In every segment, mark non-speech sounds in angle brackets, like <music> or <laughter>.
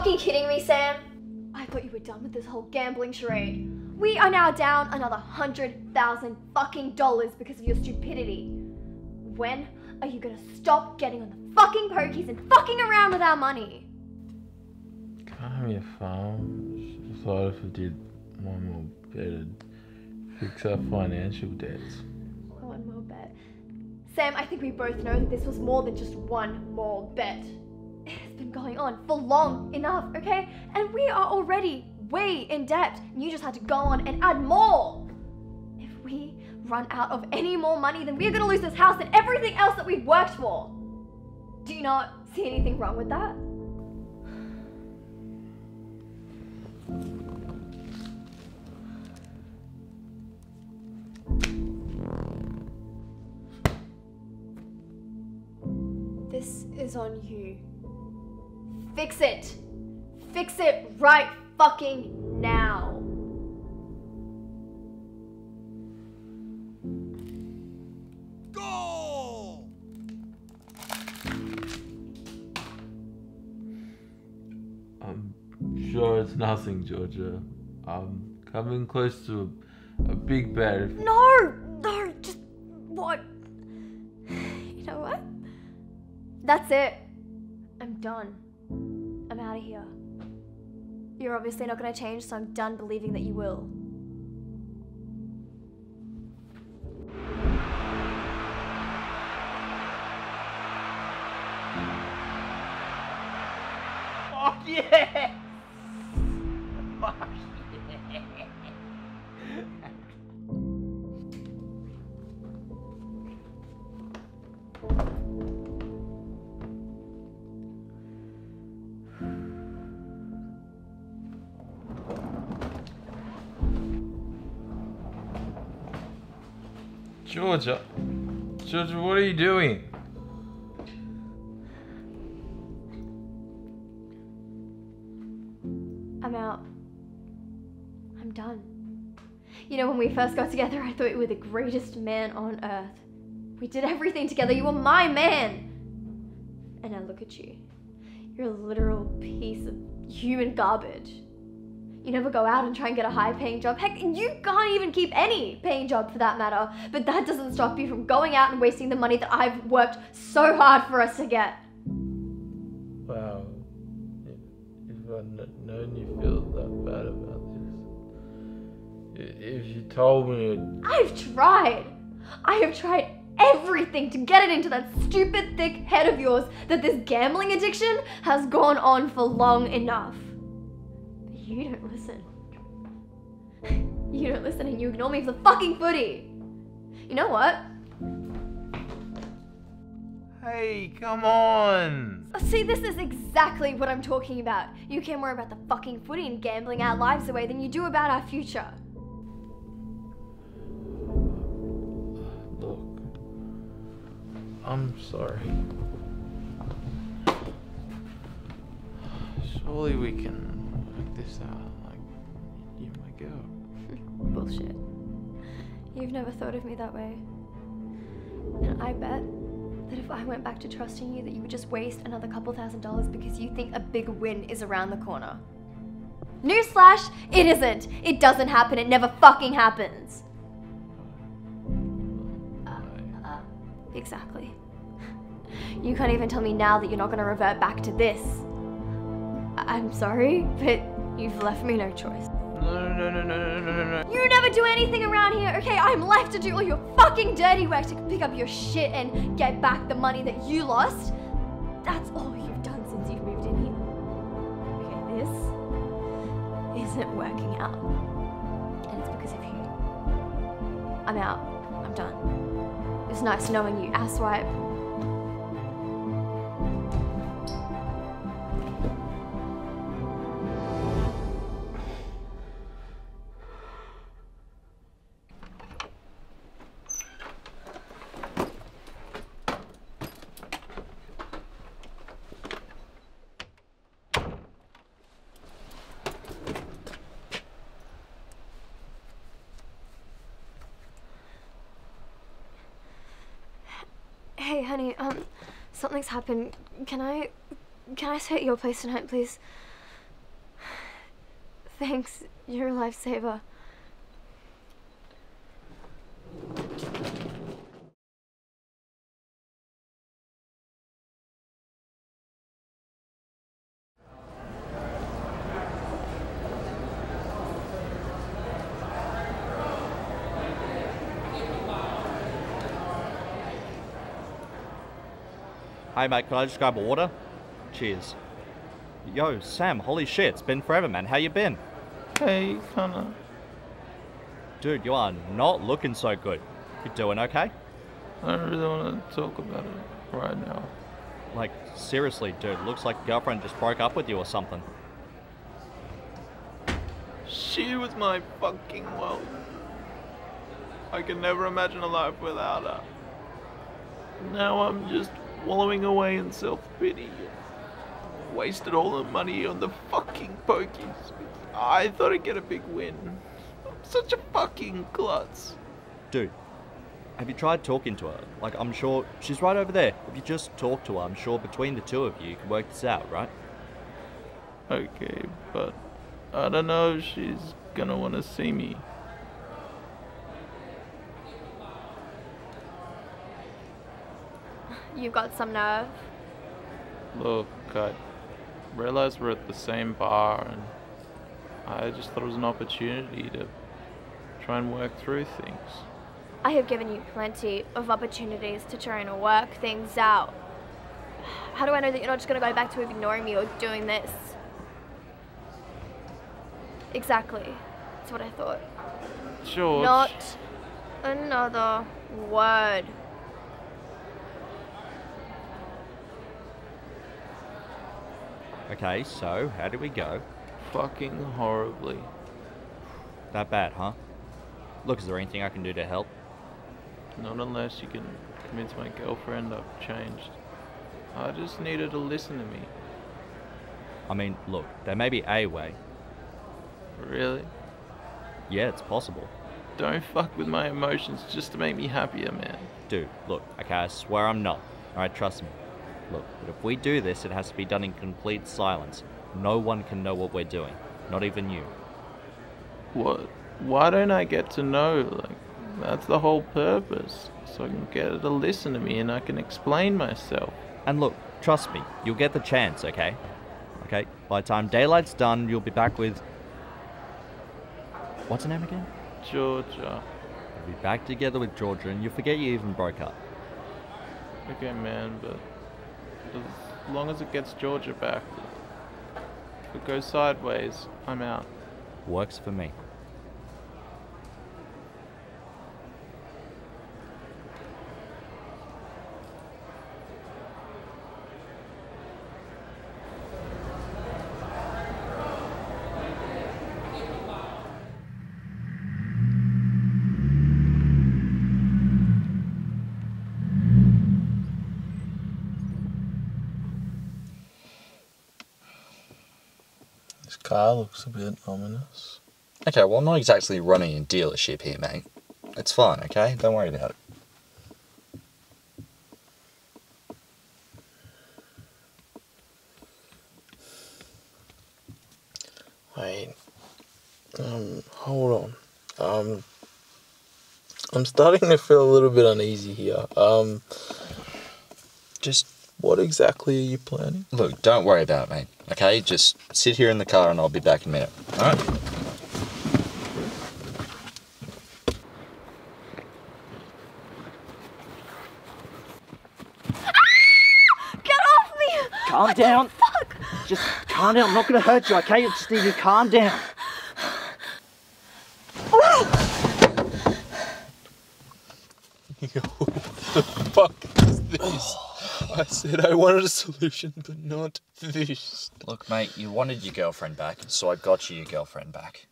fucking kidding me, Sam? I thought you were done with this whole gambling charade. We are now down another hundred thousand fucking dollars because of your stupidity. When are you gonna stop getting on the fucking pokies and fucking around with our money? Calm your phone. I thought if we did one more bet, it'd fix our financial debts. One more bet. Sam, I think we both know that this was more than just one more bet. Been going on for long enough, okay? And we are already way in debt. And you just had to go on and add more. If we run out of any more money, then we're gonna lose this house and everything else that we've worked for. Do you not see anything wrong with that? This is on you. Fix it. Fix it right fucking now. Goal! I'm sure it's nothing, Georgia. I'm coming close to a, a big bet. If No, no, just what? <sighs> You know what? That's it. I'm done. Out of here. You're obviously not going to change, so I'm done believing that you will. Georgia, Georgia, what are you doing? I'm out. I'm done. You know, when we first got together, I thought you were the greatest man on earth. We did everything together. You were my man. And now look at you. You're a literal piece of human garbage. You never go out and try and get a high paying job. Heck, you can't even keep any paying job for that matter. But that doesn't stop you from going out and wasting the money that I've worked so hard for us to get. Wow. If, I'd known you feel that bad about this, if you told me, it- I've tried. I have tried everything to get it into that stupid thick head of yours that this gambling addiction has gone on for long enough. But you don't. You don't listen and you ignore me for the fucking footy. You know what? hey, come on! Oh, see, this is exactly what I'm talking about. You care more about the fucking footy and gambling our lives away than you do about our future. Look, I'm sorry. Surely we can work this out. You're my girl. Bullshit. You've never thought of me that way. And I bet that if I went back to trusting you, that you would just waste another couple thousand dollars because you think a big win is around the corner. Newsflash, it isn't. It doesn't happen. It never fucking happens. Uh, exactly. You can't even tell me now that you're not going to revert back to this. I- I'm sorry, but you've left me no choice. No, no, no, no, no, no, no. You never do anything around here, okay? I'm left to do all your fucking dirty work to pick up your shit and get back the money that you lost. That's all you've done since you've moved in here. Okay, this isn't working out. And it's because of you. I'm out. I'm done. It's nice knowing you, asswipe. honey, um, something's happened. Can I, can I stay at your place tonight, please? <sighs> Thanks, you're a lifesaver. Hey mate, can I just grab a water? Cheers. Yo, Sam, holy shit, it's been forever, man. How you been? Hey, Connor. Dude, you are not looking so good. You doing okay? I don't really want to talk about it right now. Like, seriously, dude, looks like your girlfriend just broke up with you or something. She was my fucking world. I can never imagine a life without her. Now I'm just wallowing away in self pity. Wasted all the money on the fucking pokies. I thought I'd get a big win. I'm such a fucking klutz. Dude, have you tried talking to her? Like, I'm sure she's right over there. If you just talk to her, I'm sure between the two of you, you can work this out, right? Okay, but I don't know if she's gonna want to see me. You've got some nerve. Look, I realized we're at the same bar, and I just thought it was an opportunity to try and work through things. I have given you plenty of opportunities to try and work things out. How do I know that you're not just going to go back to ignoring me or doing this? Exactly. That's what I thought. George. Not another word. Okay, so how do we go? Fucking horribly. That bad, huh? Look, is there anything I can do to help? Not unless you can convince my girlfriend I've changed. I just need her to listen to me. I mean, look, there may be a way. Really? Yeah, it's possible. Don't fuck with my emotions just to make me happier, man. Dude, look, okay, I swear I'm not. Alright, trust me. Look, but if we do this, it has to be done in complete silence. No one can know what we're doing. Not even you. What? Why don't I get to know? Like, that's the whole purpose. So I can get her to listen to me and I can explain myself. And look, trust me, you'll get the chance, okay? Okay? By the time daylight's done, you'll be back with. What's her name again? Georgia. You'll be back together with Georgia and you'll forget you even broke up. Okay, man, but as long as it gets Georgia back, if it goes sideways, I'm out. Works for me. Car looks a bit ominous. Okay, well, I'm not exactly running a dealership here, mate. It's fine, okay? Don't worry about it. Wait. Um, hold on. Um, I'm starting to feel a little bit uneasy here. Um, Just what exactly are you planning? look, don't worry about it, mate. Okay? Just sit here in the car and I'll be back in a minute. Alright? Ah! Get off me! Calm What down. fuck? Just calm down. I'm not going to hurt you, okay? Just need you calm down. Yo, <laughs> what the fuck is this? I said I wanted a solution, but not this. Look, mate, you wanted your girlfriend back, so I got you your girlfriend back.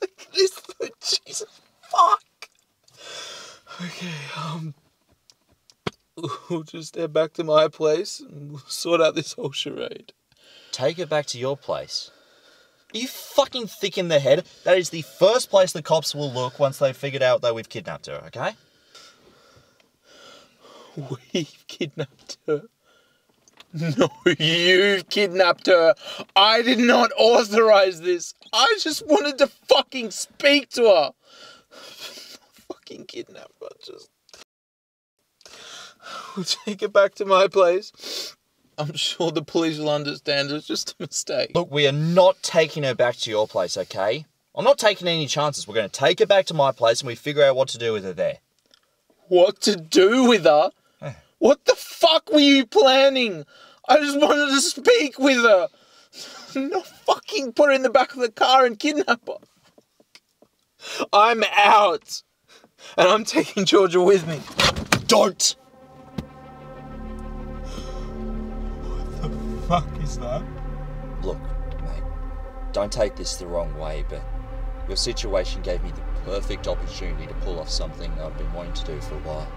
Like this, Jesus, fuck. Okay, um, we'll just head back to my place and we'll sort out this whole charade. Take her back to your place. Are you fucking thick in the head? That is the first place the cops will look once they've figured out that we've kidnapped her, okay? We've <laughs> kidnapped her. No, you've kidnapped her. I did not authorize this. I just wanted to fucking speak to her. <laughs> fucking kidnap her. Just. <sighs> We'll take her back to my place. I'm sure the police will understand it's just a mistake. Look, we are not taking her back to your place, okay? I'm not taking any chances. We're going to take her back to my place and we figure out what to do with her there. What to do with her? What the fuck were you planning? I just wanted to speak with her. <laughs> Not fucking put her in the back of the car and kidnap her. I'm out. And I'm taking Georgia with me. Don't! What the fuck is that? Look, mate, don't take this the wrong way, but your situation gave me the perfect opportunity to pull off something I've been wanting to do for a while.